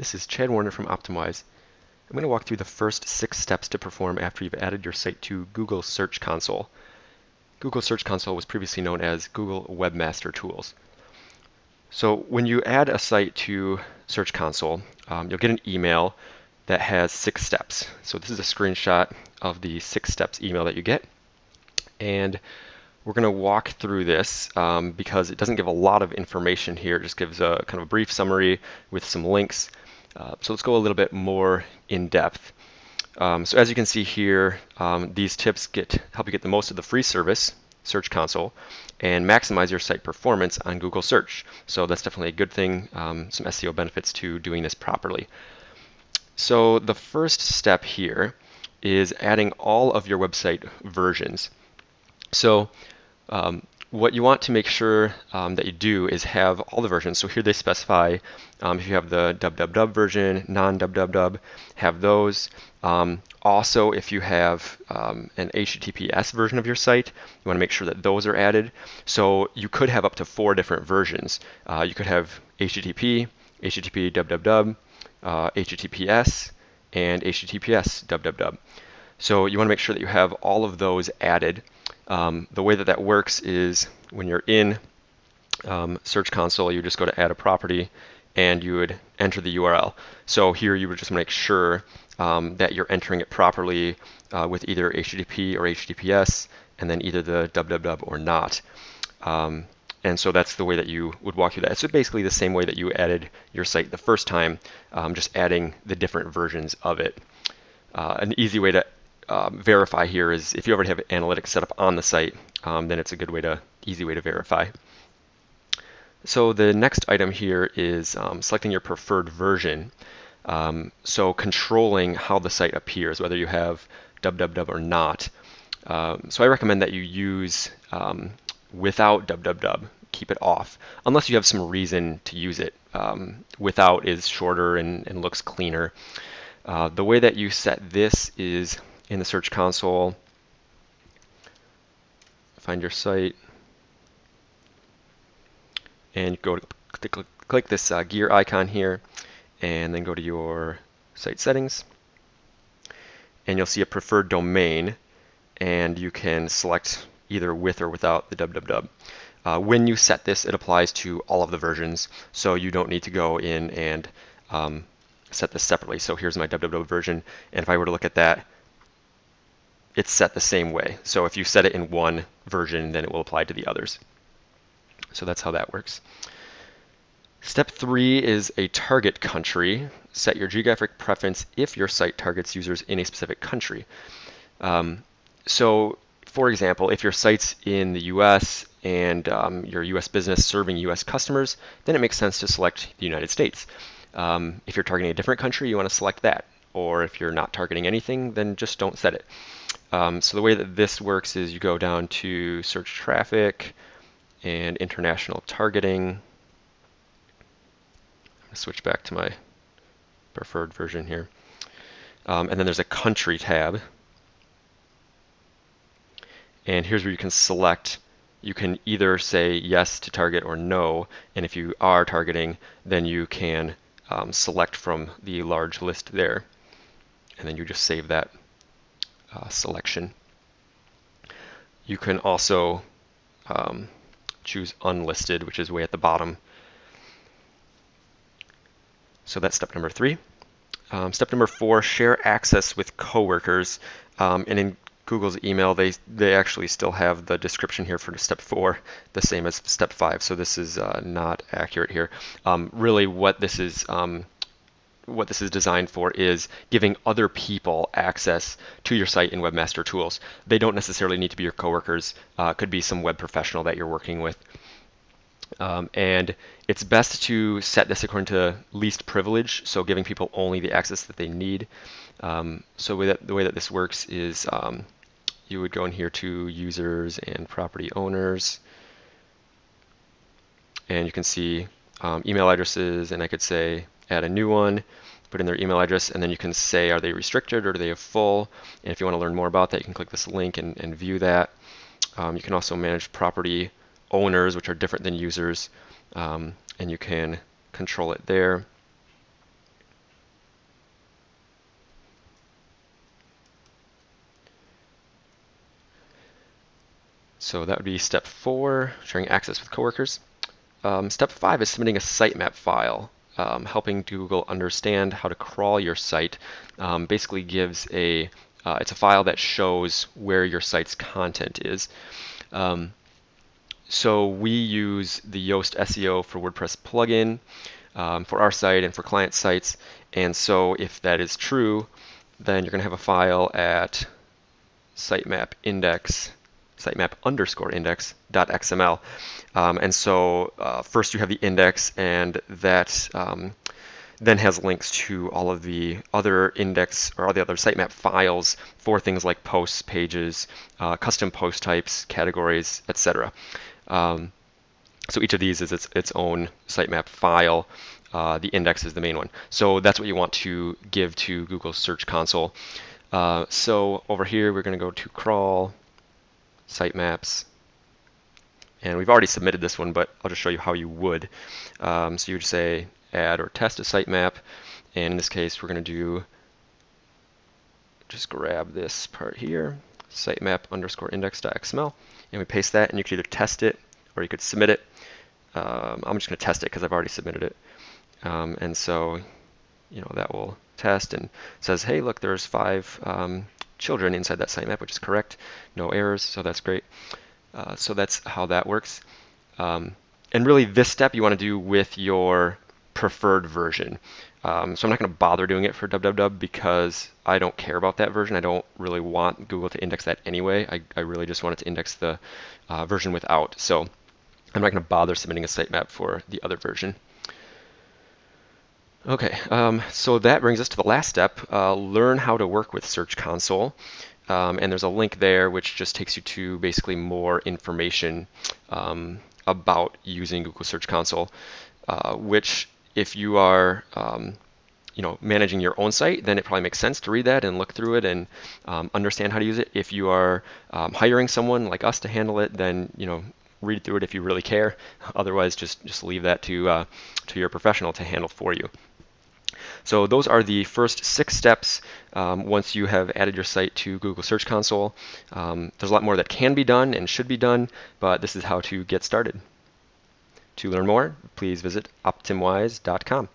This is Chad Warner from Optimwise. I'm going to walk through the first six steps to perform after you've added your site to Google Search Console. Google Search Console was previously known as Google Webmaster Tools. So when you add a site to Search Console, um, you'll get an email that has six steps. So this is a screenshot of the six steps email that you get. And we're going to walk through this um, because it doesn't give a lot of information here. It just gives a kind of a brief summary with some links. Uh, so let's go a little bit more in depth. Um, so as you can see here, um, these tips get help you get the most of the free service, Search Console, and maximize your site performance on Google Search. So that's definitely a good thing, um, some SEO benefits to doing this properly. So the first step here is adding all of your website versions. So um, what you want to make sure um, that you do is have all the versions. So here they specify um, if you have the www version, non-www, have those. Um, also, if you have um, an HTTPS version of your site, you want to make sure that those are added. So you could have up to four different versions. Uh, you could have HTTP, HTTP www, uh, HTTPS, and HTTPS www. So you want to make sure that you have all of those added. Um, the way that that works is when you're in um, Search Console, you just go to add a property and you would enter the URL. So here you would just make sure um, that you're entering it properly uh, with either HTTP or HTTPS and then either the www or not. Um, and so that's the way that you would walk through that. So basically the same way that you added your site the first time, um, just adding the different versions of it. Uh, an easy way to um, verify here is if you already have analytics set up on the site, um, then it's a good way to, easy way to verify. So the next item here is um, selecting your preferred version. Um, so controlling how the site appears, whether you have www or not. Um, so I recommend that you use um, without www, keep it off, unless you have some reason to use it. without is shorter and, and looks cleaner. Uh, the way that you set this is in the Search Console, find your site, and go to click, this uh, gear icon here, and then go to your site settings, and you'll see a preferred domain, and you can select either with or without the www. Uh, when you set this, it applies to all of the versions, so you don't need to go in and um, set this separately. So here's my www version, and if I were to look at that, it's set the same way. So if you set it in one version, then it will apply to the others. So that's how that works. Step three is a target country. Set your geographic preference if your site targets users in a specific country. Um, so for example, if your site's in the US and um, your US business serving US customers, then it makes sense to select the United States. Um, if you're targeting a different country, you want to select that. Or if you're not targeting anything, then just don't set it. Um, so the way that this works is you go down to search traffic and international targeting. switch back to my preferred version here. Um, and then there's a country tab. And here's where you can select. You can either say yes to target or no. And if you are targeting, then you can um, select from the large list there. And then you just save that uh, selection. You can also um, choose unlisted, which is way at the bottom. So that's step number three. Um, step number four, share access with coworkers. Um, and in Google's email, they, they actually still have the description here for step four, the same as step five. So this is uh, not accurate here. Um, really what this is um, what this is designed for is giving other people access to your site in Webmaster Tools. They don't necessarily need to be your coworkers. Uh, could be some web professional that you're working with. Um, and it's best to set this according to least privilege, so giving people only the access that they need. Um, so that, the way that this works is um, you would go in here to users and property owners, and you can see um, email addresses, and I could say add a new one, put in their email address, and then you can say are they restricted or do they have full? And if you want to learn more about that, you can click this link and, and view that. Um, you can also manage property owners, which are different than users, um, and you can control it there. So that would be step four, sharing access with coworkers. Um, step five is submitting a sitemap file um, helping Google understand how to crawl your site. Um, basically gives a, uh, it's a file that shows where your site's content is. Um, so we use the Yoast SEO for WordPress plugin um, for our site and for client sites. And so if that is true, then you're going to have a file at sitemap index sitemap underscore index dot xml. Um, and so uh, first you have the index, and that um, then has links to all of the other index or all the other sitemap files for things like posts, pages, uh, custom post types, categories, etc. Um, so each of these is its, its own sitemap file. Uh, the index is the main one. So that's what you want to give to Google Search Console. Uh, so over here, we're going to go to crawl, sitemaps, and we've already submitted this one, but I'll just show you how you would. Um, so you would say add or test a sitemap, and in this case, we're going to do just grab this part here, sitemap underscore index.xml, and we paste that, and you could either test it or you could submit it. Um, I'm just going to test it because I've already submitted it. Um, and so, you know, that will test and says, hey, look, there's five um, children inside that sitemap, which is correct. No errors, so that's great. Uh, so that's how that works. Um, and really, this step you want to do with your preferred version. Um, so I'm not going to bother doing it for www because I don't care about that version. I don't really want Google to index that anyway. I, I really just want it to index the uh, version without. So I'm not going to bother submitting a sitemap for the other version. Okay, um, so that brings us to the last step, uh, learn how to work with Search Console. Um, and there's a link there which just takes you to basically more information um, about using Google Search Console, uh, which if you are um, you know, managing your own site, then it probably makes sense to read that and look through it and um, understand how to use it. If you are um, hiring someone like us to handle it, then you know, read through it if you really care. Otherwise, just just leave that to uh, to your professional to handle for you. So those are the first six steps um, once you have added your site to Google Search Console. Um, there's a lot more that can be done and should be done, but this is how to get started. To learn more, please visit optimwise.com.